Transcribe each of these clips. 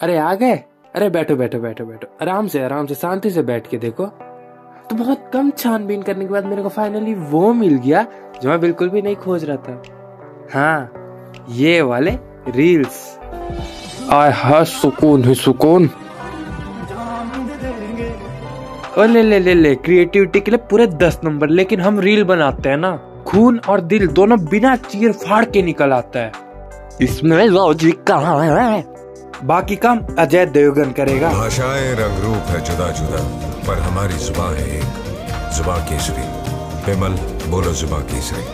अरे आ गए? अरे बैठो बैठो बैठो बैठो। आराम से आराम से, शांति से बैठ के देखो। तो बहुत कम छानबीन करने के बाद मेरे को फाइनली वो मिल गया, जो मैं बिल्कुल भी नहीं खोज रहा था। हाँ ये वाले रील्स आय हा सुकून ही, सुकून। और ले ले ले ले क्रिएटिविटी के लिए पूरे दस नंबर, लेकिन हम रील बनाते हैं ना। खून और दिल दोनों बिना चीर फाड़ के निकल आता है। इसमें लॉजिक कहाँ है? बाकी काम अजय देवगन करेगा। भाषाएँ रंग रूप है जुदा जुदा पर हमारी जुबा है एक जुबा केसरी। विमल बोलो जुबा केसरी।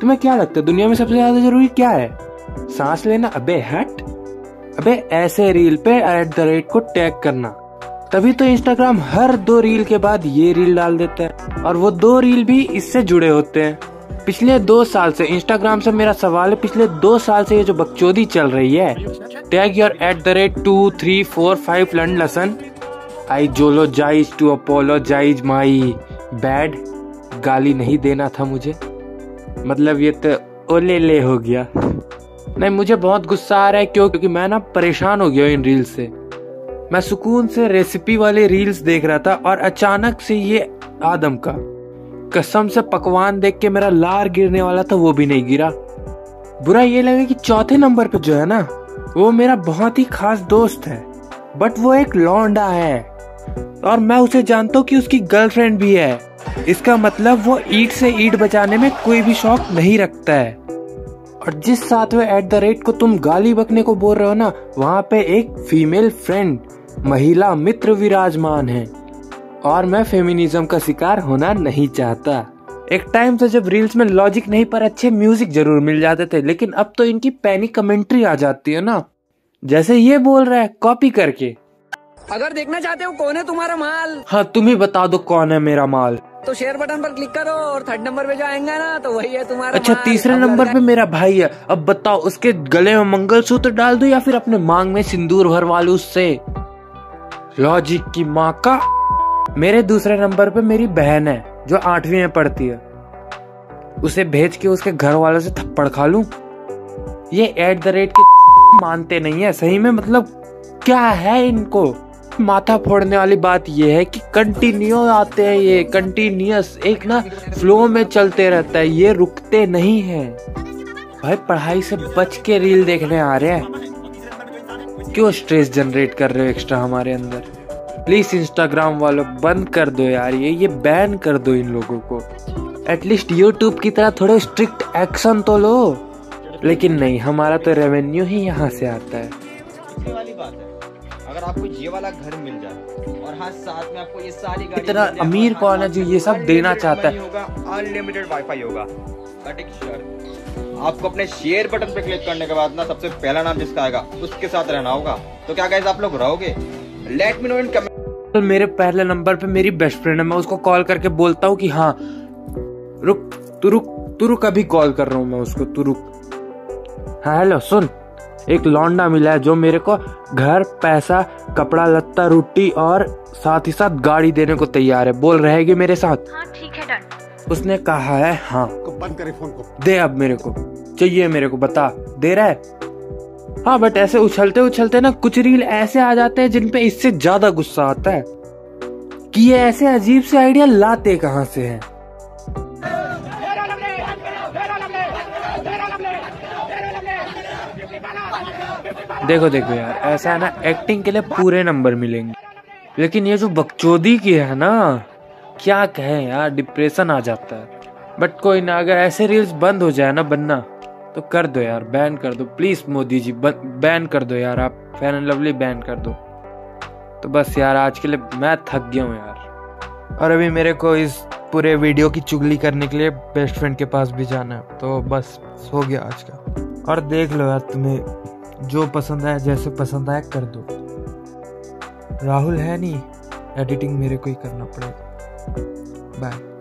तुम्हें क्या लगता है दुनिया में सबसे ज़्यादा ज़रूरी क्या है? सांस लेना अबे हट। अबे ऐसे रील पे एट द रेट को टैग करना। तभी तो इंस्टाग्राम हर दो रील के बाद ये रील डाल देता है और वो दो रील भी इससे जुड़े होते हैं। पिछले दो साल से इंस्टाग्राम से मेरा सवाल है, पिछले दो साल से ये जो बकचोदी चल रही है tag your at the rate two three four five लंड लसन आई जोलो जाइज टू अपोलो जाइज माई बैड गाली नहीं देना था मुझे। मतलब ये तो ओले ले हो गया। नहीं, मुझे बहुत गुस्सा आ रहा है, क्यों? क्योंकि मैं ना परेशान हो गया इन रील्स से। मैं सुकून से रेसिपी वाले रील्स देख रहा था और अचानक से ये आदम का कसम से पकवान देख के मेरा लार गिरने वाला था, वो भी नहीं गिरा। बुरा ये लगा कि चौथे नंबर पे जो है ना, वो मेरा बहुत ही खास दोस्त है बट वो एक लौंडा है। और मैं उसे जानता हूँ कि उसकी गर्लफ्रेंड भी है। इसका मतलब वो ईट से ईट बचाने में कोई भी शौक नहीं रखता है। और जिस सातवें एट द रेट को तुम गाली बकने को बोल रहे हो ना, वहाँ पे एक फीमेल फ्रेंड महिला मित्र विराजमान है। और मैं फेमिनिज्म का शिकार होना नहीं चाहता। एक टाइम था जब रील्स में लॉजिक नहीं पर अच्छे म्यूज़िक ज़रूर मिल जाते थे लेकिन अब तो इनकी पैनी कमेंट्री आ जाती है ना। जैसे ये बोल रहा है कॉपी करके। अगर देखना चाहते हो कौन है तुम्हारा माल? हाँ तुम ही बता दो कौन है मेरा माल। तो शेयर बटन पर क्लिक करो और थर्ड नंबर पे जो आएँगे ना तो वही है तुम्हारा अच्छा माल। तीसरे नंबर पे मेरा भाई है। अब बताओ उसके गले में मंगलसूत्र डाल दो या फिर अपने मांग में सिंदूर भरवा लू उससे। लॉजिक की माँ का मेरे दूसरे नंबर पे मेरी बहन है, जो आठवीं में पढ़ती है। उसे भेज के उसके घर वालों से थप्पड़ खा लूँ? ये एट द रेट के मानते नहीं है, सही में मतलब क्या है इनको? माथा फोड़ने वाली बात यह है कि कंटिन्यू आते हैं ये कंटिन्यूस एक ना फ्लो में चलते रहता है, ये रुकते नहीं है। भाई, पढ़ाई से बच के रील देखने आ रहे हैं। क्यों स्ट्रेस जनरेट कर रहे हो एक्स्ट्रा हमारे अंदर? प्लीज़ इंस्टाग्राम वालों बंद कर दो यार ये ये बैन कर दो इन लोगों को। एटलीस्ट यूट्यूब की तरह थोड़े स्ट्रिक्ट एक्शन तो लो। लेकिन नहीं हमारा तो रेवेन्यू ही यहाँ से आता है। वाली बात है। अगर आपको ये वाला घर मिल जाए और हाँ साथ में आपको ये सारी गाड़ी इतना अमीर और कौन है जो ये सब देना चाहता है? होगा अनलिमिटेड वाईफाई होगा। बट एक शर्त आपको अपने शेयर बटन पे क्लिक करने के बाद ना सबसे पहला नाम जिसका आएगा उसके साथ रहना होगा। तो क्या गाइस आप लोग रहोगे? Let me know in comment तो मेरे पहले नंबर पे मेरी बेस्ट फ्रेंड है। मैं उसको कॉल करके बोलता हूँ कि हाँ रुक तू रुक तू रुक अभी कॉल कर रहा हूँ मैं उसको तू रुक। हाँ हेलो सुन एक लौंडा मिला है जो मेरे को घर पैसा कपड़ा लत्ता रोटी और साथ ही साथ गाड़ी देने को तैयार है। बोल रहेगी मेरे साथ? हाँ ठीक है डन उसने कहा है हाँ। बंद करे फ़ोन को। दे अब मेरे को। चाहिए मेरे को बता। दे रहा है? हाँ बट ऐसे उछलते उछलते ना कुछ रील ऐसे आ जाते हैं जिनपे इससे ज़्यादा गुस्सा आता है। कि ये ऐसे अजीब से आइडिया लाते कहाँ से हैं? देखो देखो यार, ऐसा है ना एक्टिंग के लिए पूरे नंबर मिलेंगे। लेकिन ये जो बकचोदी की है ना, क्या कहें यार डिप्रेशन आ जाता है। बट कोई ना, अगर ऐसे रील्स बंद हो जाए ना, बनना। तो कर दो यार बैन कर दो। प्लीज़ मोदी जी, बैन कर दो यार आप। फ़ैन एंड लवली बैन कर दो। तो बस यार, आज के लिए मैं थक गया हूँ यार। और अभी मेरे को इस पूरे वीडियो की चुगली करने के लिए बेस्ट फ्रेंड के पास भी जाना है। तो बस, हो गया आज का। और देख लो यार, तुम्हें जो पसंद आया, जैसे पसंद आया, कर दो। राहुल है नहीं एडिटिंग मेरे को ही करना पड़ेगा। बाय